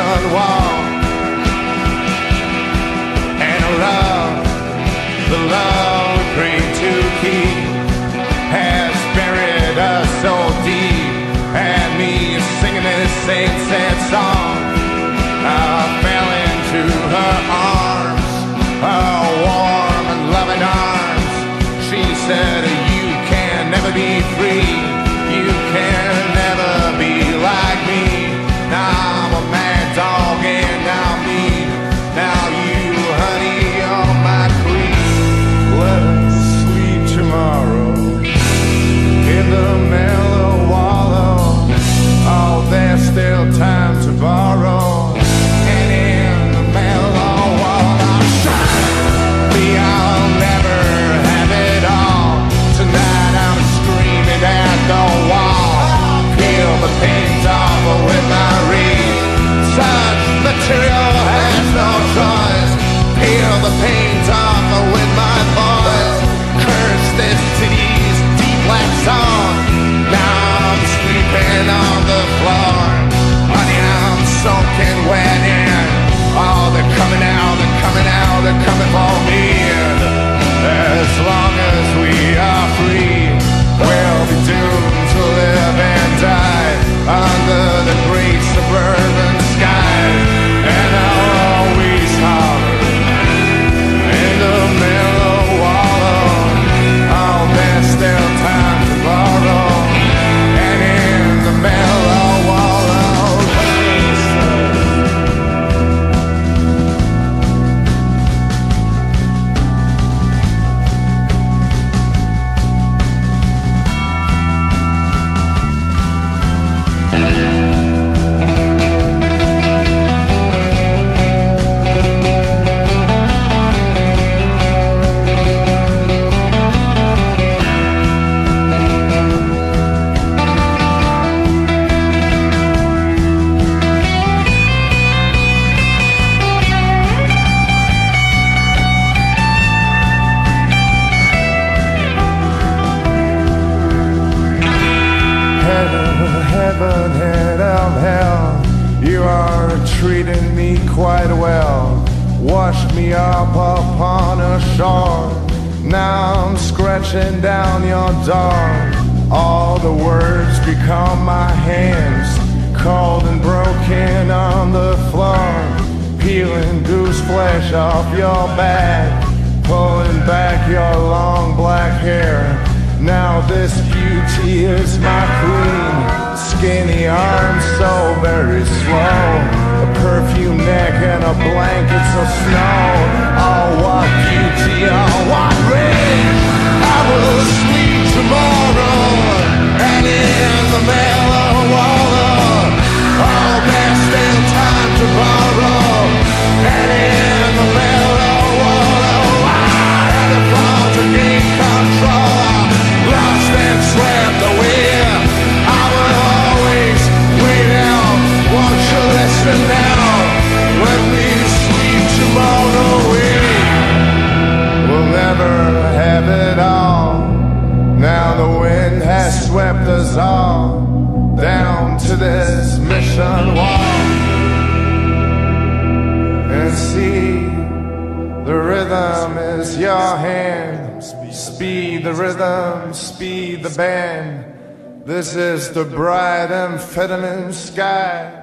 to wall. And love, the love pray to keep, has buried us so deep. And me singing this same sad song, I fell into her arms, her warm and loving arms. She said, You can never be free, Such Heaven, head of hell, you are treating me quite well. Washed me up upon a shore. Now I'm scratching down your door. All the words become my hands, cold and broken on the floor. Peeling goose flesh off your back, pulling back your long black hair. Now this beauty is my queen. Skinny arms so very slow. A perfume neck and a blanket of snow. Us all down to this mission wall. And see, the rhythm is your hand. Speed the rhythm, speed the band. This is the bright amphetamine sky.